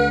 You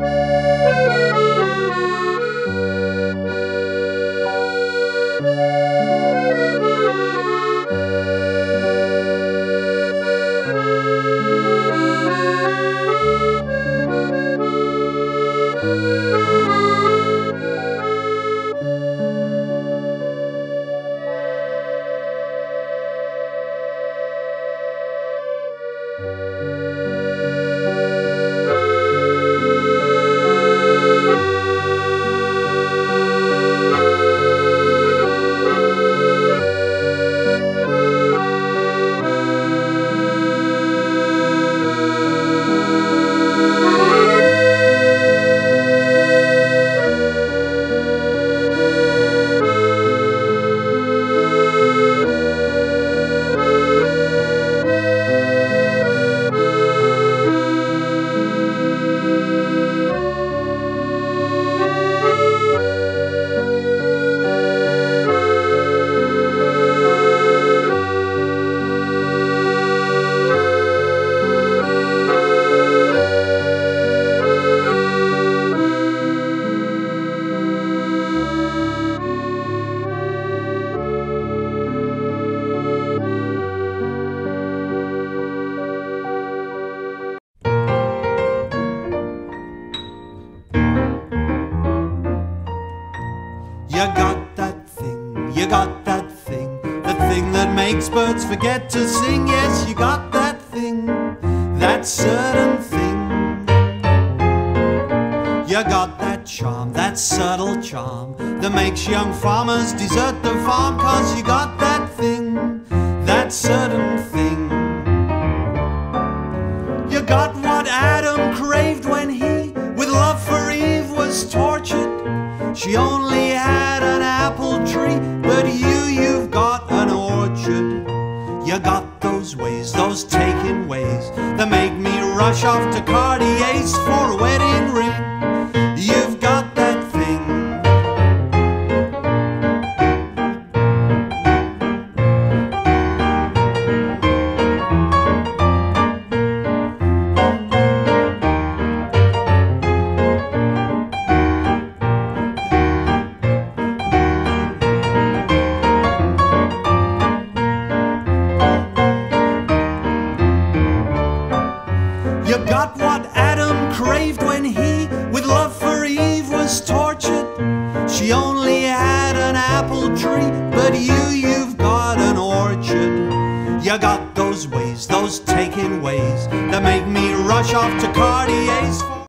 got that thing, the thing that makes birds forget to sing. Yes, you got that thing, that certain thing. You got that charm, that subtle charm that makes young farmers desert the farm. Cause you got that thing, that certain thing. You got what Adam craved when he, with love for Eve, was tortured. She only taking ways that make me rush off to Cartier's for a wedding ring. What Adam craved when he, with love for Eve, was tortured. She only had an apple tree, but you, you've got an orchard. You got those ways, those taking ways that make me rush off to for